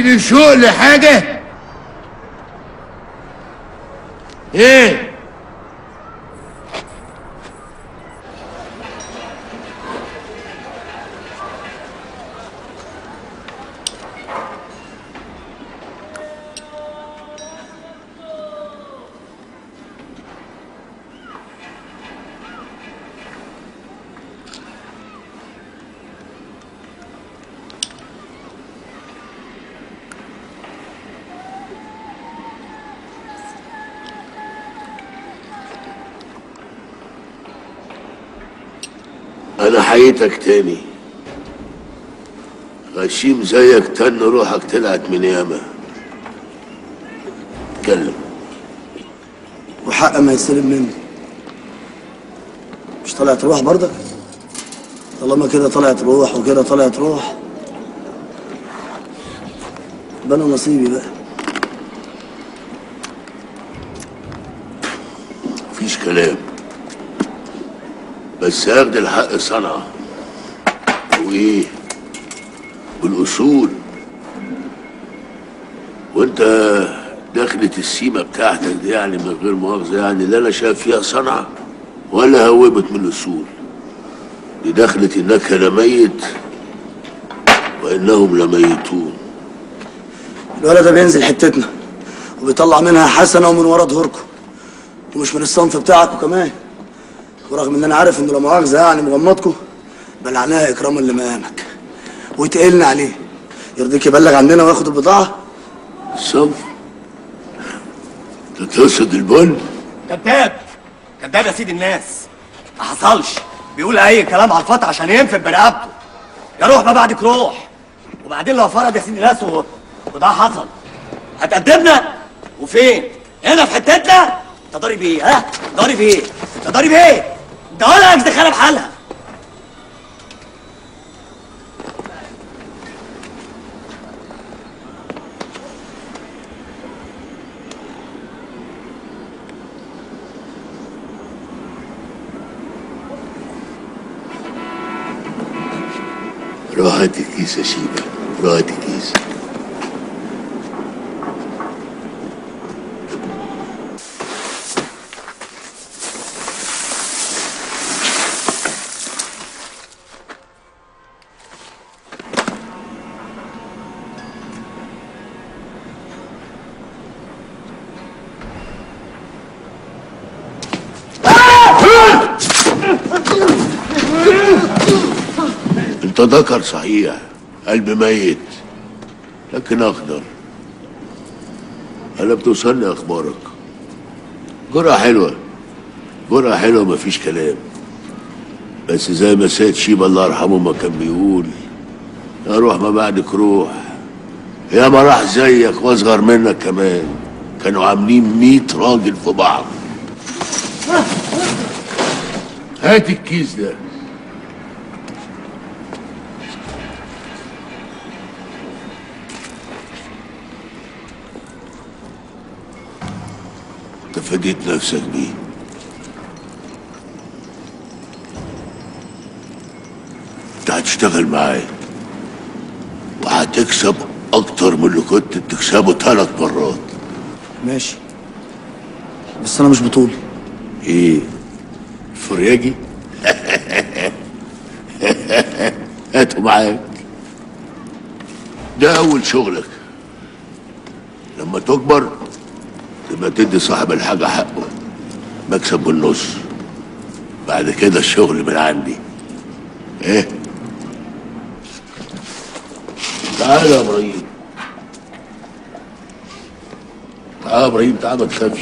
تدي شوق لحاجة إيه؟ أنا حييتك تاني. غشيم زيك تن روحك طلعت من ياما. اتكلم وحق ما يستلم مني. مش طلعت روح برضك؟ طالما كده طلعت روح وكده طلعت روح. أنا نصيبي بقى. مفيش كلام. بس اخد الحق صنعة وإيه؟ بالاصول وأنت دخلة السيمة بتاعتك دي يعني من غير مؤاخذة يعني اللي أنا شايف فيها صنعة ولا هوبت من الأصول. دي دخلة إنك لميت وإنهم لميتون. الولد ده بينزل حتتنا وبيطلع منها حسنة ومن ورا ظهوركم ومش من الصنف بتاعكم كمان. ورغم إن أنا عارف إنه لا مؤاخذه يعني مغمضكم بلعناها اكراما لمقامك وتقلنا عليه. يرضيك يبلغ عننا وياخد البضاعة؟ صنف انت تقصد البن. كذاب. كذاب يا سيد الناس. ما حصلش. بيقول أي كلام على الفتح عشان ينفد برقبته يا روح ما بعدك روح. وبعدين لو فرض يا سيد الناس و... وده حصل. هتقدمنا؟ وفين؟ هنا في حتتنا؟ أنت ضارب إيه؟ ها؟ ضارب إيه؟ أنت ضارب إيه؟ ولا دخلها بحالها روح هات الكيس يا شيبة روح هات ذكر صحيح قلب ميت لكن اخضر أنا بتوصلني أخبارك. جرعة حلوة. جرعة حلوة مفيش كلام. بس زي ما سيد شيبة الله يرحمه ما كان بيقول. يا روح ما بعدك روح. يا ما راح زيك وأصغر منك كمان. كانوا عاملين ميت راجل في بعض. هات الكيس ده. فديت نفسك بيه. انت هتشتغل معايا. وهتكسب أكتر من اللي كنت بتكسبه ثلاث مرات. ماشي. بس أنا مش بطولي. إيه؟ فرياجي؟ هاته معاك ده أول شغلك. لما تكبر تبقى تدي صاحب الحاجة حقه مكسب بالنص. بعد كده الشغل من عندي. إيه؟ تعال يا إبراهيم. تعال يا إبراهيم تعال ما تخافش.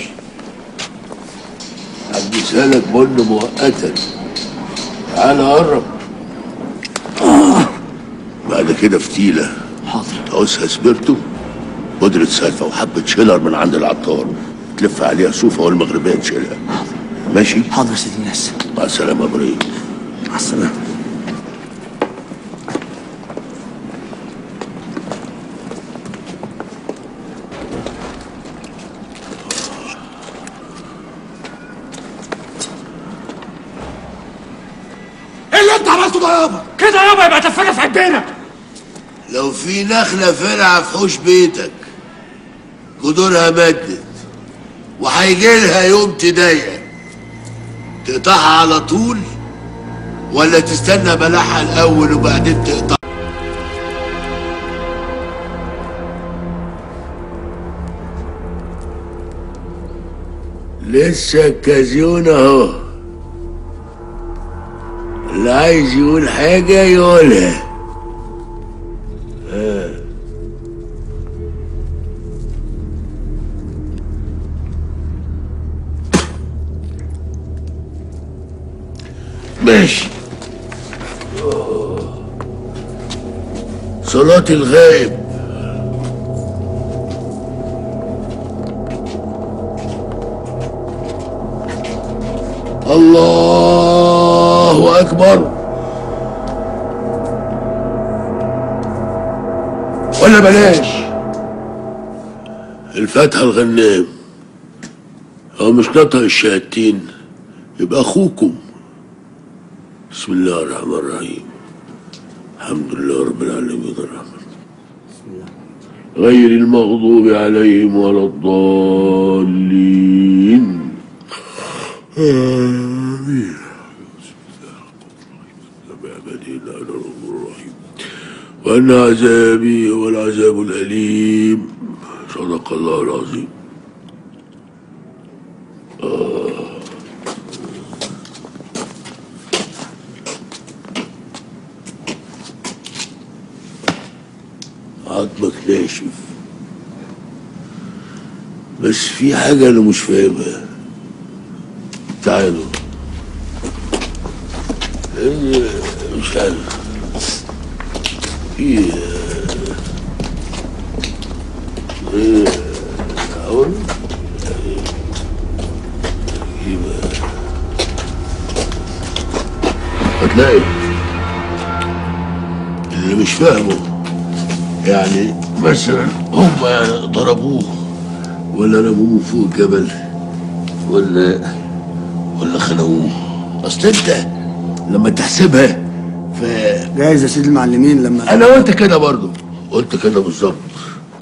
هديسالك بن مؤقتا تعال قرب. بعد كده فتيلة حاضر. تعوزها سبرتو بودرة سلفة وحبة شيلر من عند العطار. تلف عليها صوفة والمغربية تشيلها. ماشي؟ حاضر يا سيدي الناس مع السلامة يا إبراهيم مع السلامة. إيه اللي أنت عملته ده يابا؟ كده يابا يبقى تفرق في عدنا لو في نخلة فرعة في حوش بيتك. جذورها مدت وهيجي لها يوم تضايقك تقطعها على طول ولا تستنى بلعها الأول وبعدين تقطع لسه الكازيون أهو. اللي عايز يقول حاجة يقولها. ماشي صلاة الغائب الله أكبر. ولا بلاش. الفاتحة الغنام هو مش نطق الشهادتين يبقى أخوكم. بسم الله الرحمن الرحيم. الحمد لله رب العالمين الرحمن غير المغضوب عليهم ولا الضالين. آمين. الله وأن عذابي هو العذاب الأليم. صدق الله العظيم. ناشف بس في حاجة أنا مش فاهمها. تعالوا. مش عارف في أقول هتلاقي اللي مش فاهمه. يعني مثلا. هم ضربوه. ولا رموه فوق الجبل. ولا ولا خنقوه أصل أنت لما تحسبها ف جايز يا سيدي المعلمين لما أنا قلت كده برضو قلت كده بالظبط.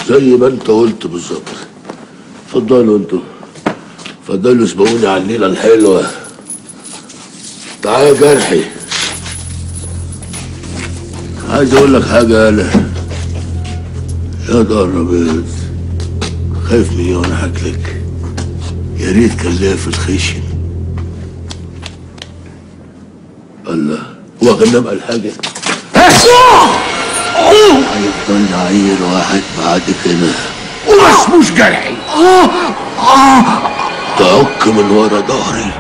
زي ما أنت قلت بالظبط. اتفضلوا أنتوا. اتفضلوا اسبقوني على الليلة الحلوة. تعالى يا جرحي. عايز أقول لك حاجة أنا يا دار ابيض خايف من إيه وأنا لك يا ريت كان ليا في الخشن الله هو غنام قال حاجة؟ هيفضل عيل واحد بعد كده. وما اسموش جرحي. تعك من ورا ظهري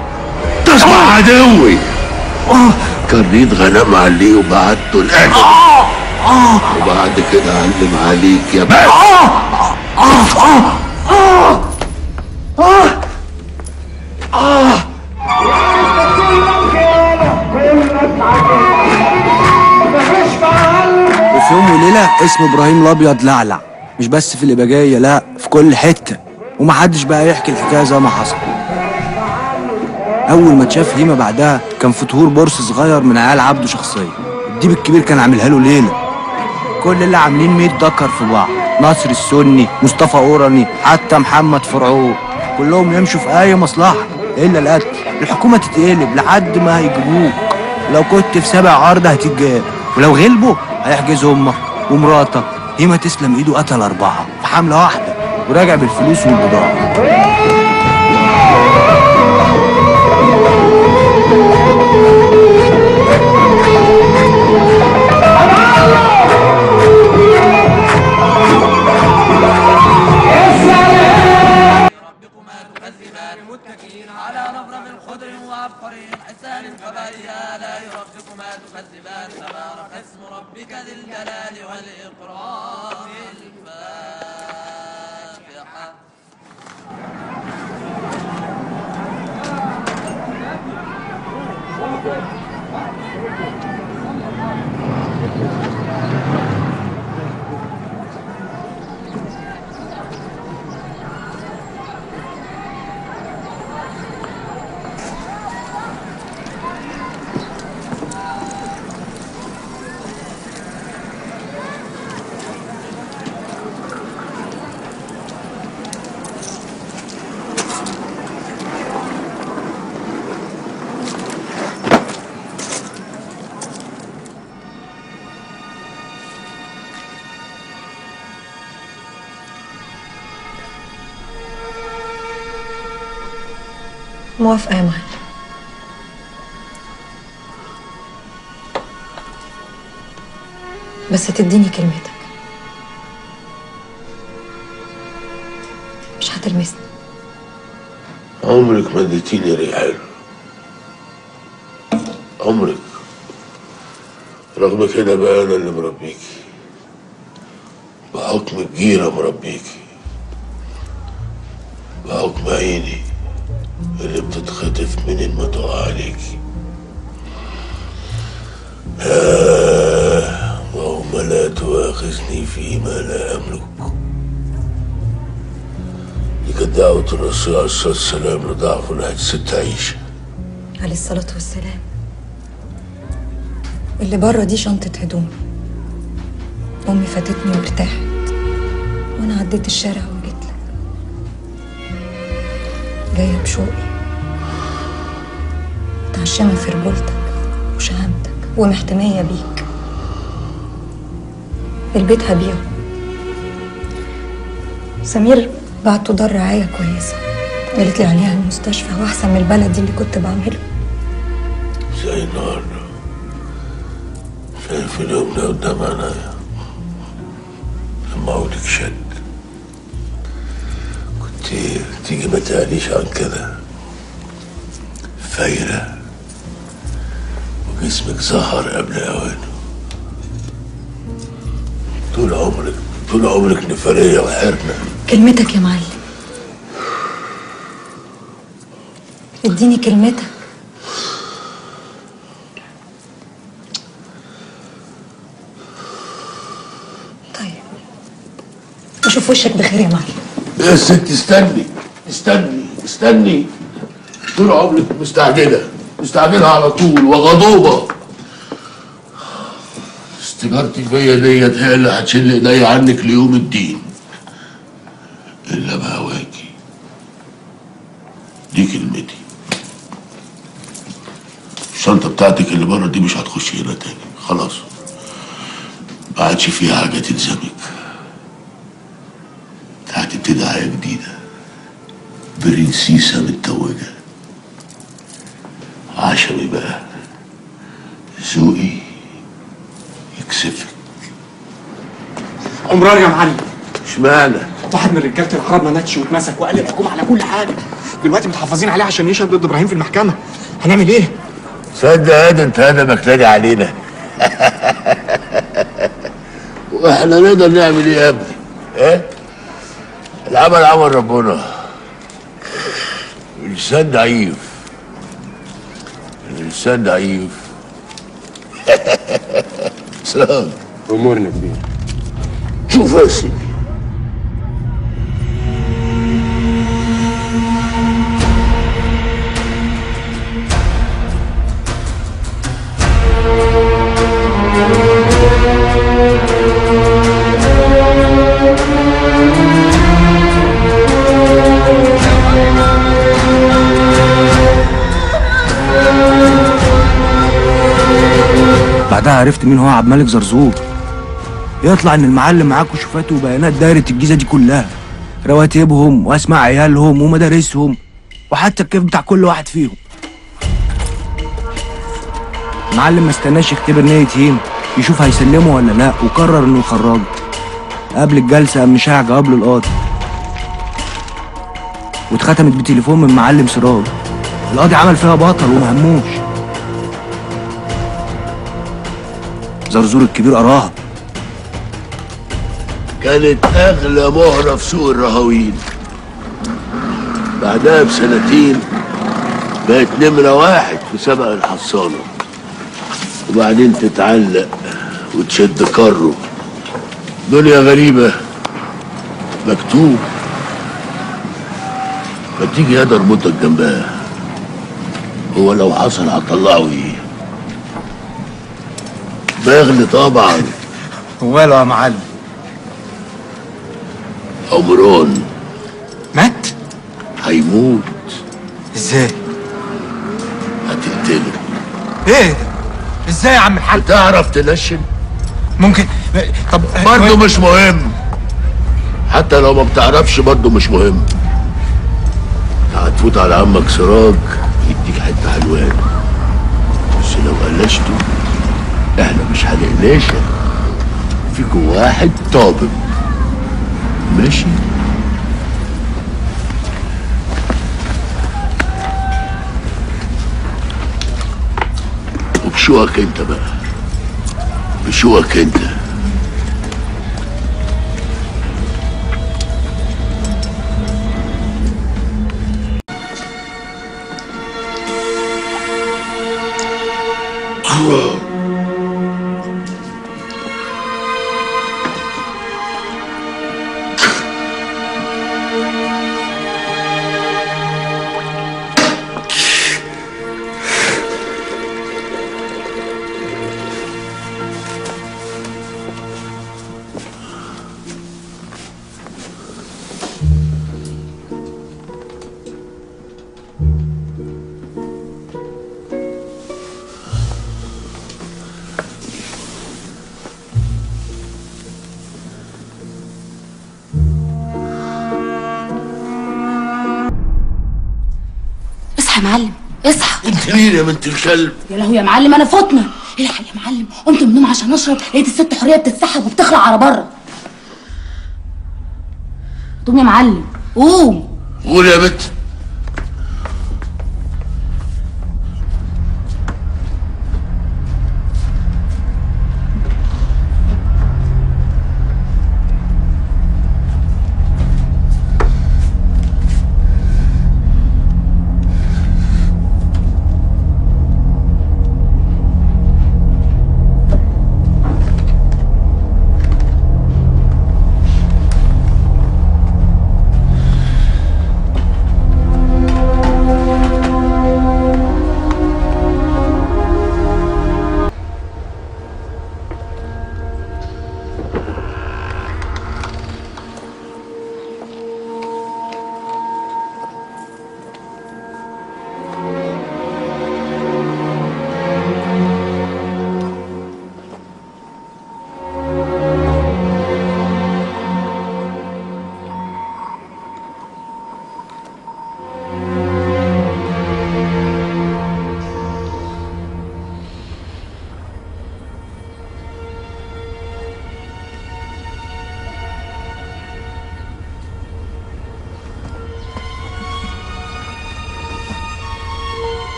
تسمع عدوي. كريت غنام عليه وبعته الاجل وبعد كده علم عليك يا بس وفي يوم وليلة اسم إبراهيم الأبيض لعلع. مش بس في الاباجيه لا في كل حتة. ومحدش بقى يحكي الحكاية زي ما حصل. أول ما اتشاف هيما بعدها كان في طهور بورس صغير من عيال عبده شخصيا. الديب الكبير كان عاملها له ليلة. كل اللي عاملين 100 دكر في بعض. نصر السني مصطفى أوراني حتى محمد فرعون. كلهم يمشوا في أي مصلحة إلا القتل. الحكومة تتقلب لحد ما هيجيبوك. لو كنت في سابع عرض هتتجاب. ولو غلبوا هيحجز أمك ومراتك. هيما تسلم إيده قتل أربعة في حملة واحدة وراجع بالفلوس والبضاعة. موافقة يا معلم بس تديني كلمتك مش هتلمسني. عمرك ما اديتيني ريح حلو عمرك. رغم كده بقى أنا اللي مربيكي. بحكم الجيرة مربيكي. بحكم عيني. اللي بتتخطف ما تقع عليكي آه اللهم لا تؤاخذني فيما لا أملك. كانت دعوة الرسول عليه الصلاة والسلام لضعف ناحية الست عيشة عليه الصلاة والسلام. اللي بره دي شنطة هدوم. أمي فاتتني وارتاحت. وأنا عديت الشارع وجيت لك. جاية بشوقي. متعشمة في رجولتك وشهامتك ومحتمية بيك. البيت هبيعه سمير بعته دار رعاية كويسة قالت لي عليها المستشفى وأحسن من البلد دي اللي كنت بعمله. زي النهاردة شايف اليوم ده قدام عينيا. لما عودك شد. كنت تيجي ما تقاليش عن كده. فايرة. وجسمك ظهر قبل أوانه طول عمرك طول عمرك نفرية وحرنة كلمتك يا معلم. اديني كلمتك. طيب. أشوف وشك بخير يا معلم. يا ست استني استني استني. طول عمرك مستعجلة. مستعجلة على طول وغضوبة. استجارتك بيا ديت هي اللي هتشيل ايديا عنك ليوم الدين. إلا بهواكي دي كلمتي. الشنطة بتاعتك اللي بره دي مش هتخش هنا تاني. خلاص. ما عادش فيها حاجة تلزمك. هتبتدي حياة جديدة. برنسيسة متوجة. عشمي بقى ذوقي يكسفك عمران يا معلم. اشمعنى؟ واحد من رجالة العرب ما ماتش واتمسك وقال الحكومة على كل حاجة دلوقتي متحفظين عليه عشان يشهد ضد إبراهيم في المحكمة. هنعمل إيه؟ صدق هذا أنت هذا مكلاني علينا. وإحنا نقدر نعمل إيه يا ابني؟ إيه؟ العمل عمل ربنا. الإنسان ضعيف. so naive. so. Umurni bir. Çufası. عرفت مين هو عبد الملك زرزور. يطلع إن المعلم معاه كشوفات وبيانات دايرة الجيزة دي كلها. رواتبهم وأسماء عيالهم ومدارسهم وحتى الكيف بتاع كل واحد فيهم. المعلم ما استناش يختبر نية هيم يشوف هيسلمه ولا لأ وقرر إنه يخرجه. قبل الجلسة قام مشاع جواب للقاضي واتختمت بتليفون من معلم سراج. القاضي عمل فيها بطل ومهموش زرزور الكبير قراها كانت أغلى مهرة في سوق الرهاوين بعدها بسنتين بقت نمرة واحد في سبق الحصانة. وبعدين تتعلق وتشد كره. دنيا غريبة. مكتوب. ما تيجي يد اربطك جنبها. هو لو حصل هطلعه إيه بغل طبعا. وماله يا معلم. عمران. مات؟ هيموت. إزاي؟ هتقتله. إيه؟ ده؟ إزاي يا عم الحاج؟ تعرف تنشن؟ ممكن. طب برضه مش مهم. حتى لو ما بتعرفش برضه مش مهم. هتفوت على عمك سراج يديك حتة حلوان بس لو قلشته إحنا مش هنقلاشك فيكم واحد طابب ماشي. وبشوقك أنت بقى؟ بشوقك أنت؟ اصحى معلم اصحى. انت مين يا بنت الكلب؟ يا لهوي يا معلم أنا فتنه الحق يا معلم قمت من النوم عشان اشرب لقيت الست حورية بتتسحب وبتخلع على بره. قوم يا معلم قوم. قول يا بنت.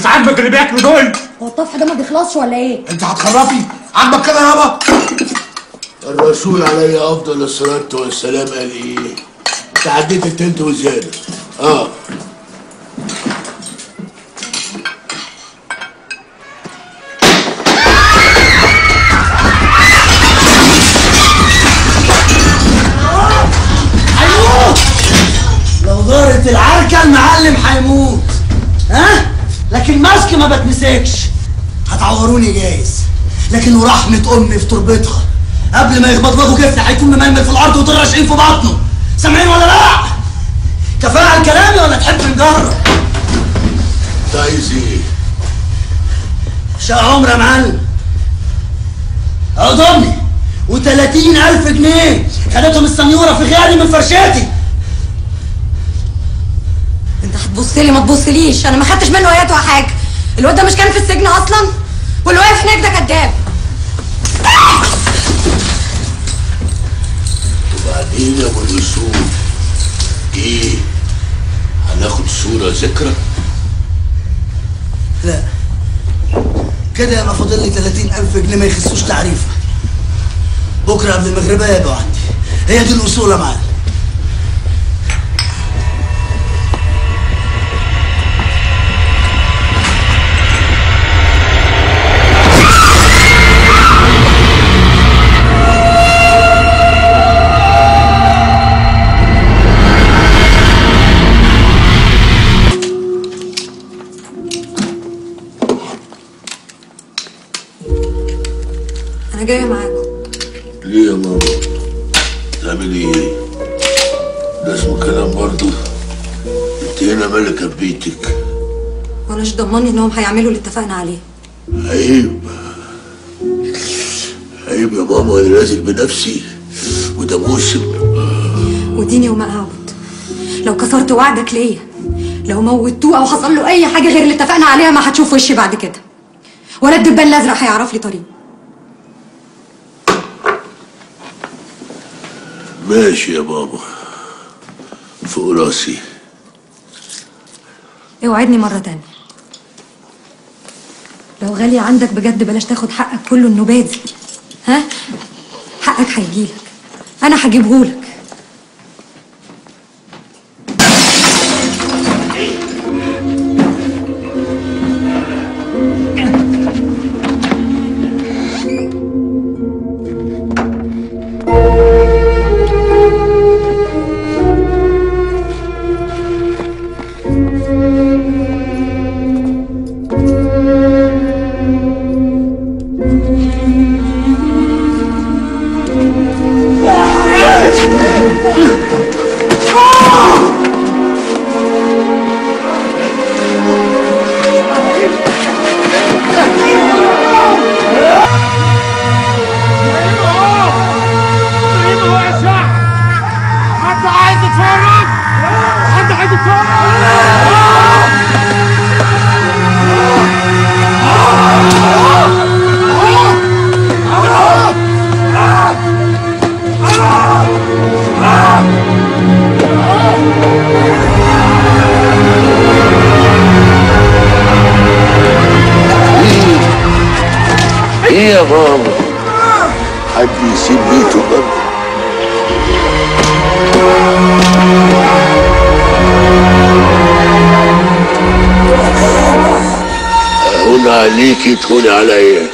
مش عاجبك اللي بياكلوا دول هو الطفح ده ما بيخلصش ولا إيه؟ انت هتخرفي. عاجبك كده يابا. الرسول عليه أفضل الصلاة والسلام قال إيه؟ انت عديت التلت وزياده آه. ورحمة أمي في تربتها. قبل ما يخبط دماغه جفن هيكون مميمل في الأرض وطير راشقين في بطنه سامعين ولا لا؟ كفاية على كلامي ولا تحب نجرب؟ انت عايز إيه شقة عمر يا معلم. اضمني و30 ألف جنيه خدتهم السنيورة في غالي من فرشاتي انت هتبص لي ما تبصليش. أنا ما خدتش منه ايات ولا حاجة. الواد ده مش كان في السجن أصلا؟ واللي واقف هناك ده كداب ابو اليوسف إيه؟ هناخد صورة ذكرى؟ لا. كده يبقى فاضل لي 30 ألف جنيه ما يخسوش تعريفة بكرة قبل المغربية يبقوا عندي. هي دي الأصول يا معلم. انهم هيعملوا اللي اتفقنا عليه. عيب. عيب يا ماما أنا نازل بنفسي. وده موسم. وديني وما اعبد لو كسرت وعدك ليا لو موتوه أو حصل له أي حاجة غير اللي اتفقنا عليها ما هتشوف وشي بعد كده. ولا الدبان الأزرق هيعرف لي طريق. ماشي يا ماما فوق راسي. اوعدني مرة تانية. لو غالي عندك بجد بلاش تاخد حقك كله انه بادي ها؟ حقك هيجيلك. أنا هجيبهولك. إيه يا ماما حد يسيب بيته برضه هون عليكي تهون عليا